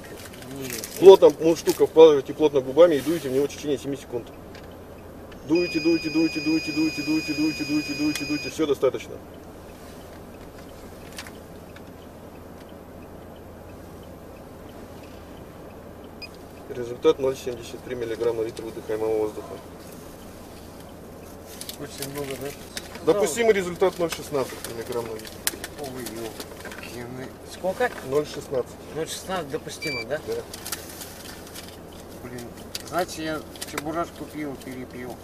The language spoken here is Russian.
как не... Плотно, ну, штука, вкладываете плотно губами и дуете в него в течение 7 секунд. Дуете, дуете, дуете, дуете, дуете, дуете, дуете, дуете, дуете, дуете. Все достаточно. Результат 0,73 мг на литр выдыхаемого воздуха. Очень много, да? Допустимый результат 0,16 мг на литр. Ой, ёлки. Сколько? 0,16. 0,16 допустимо, да? Да. Блин. Значит, я чебурашку пил, перепил.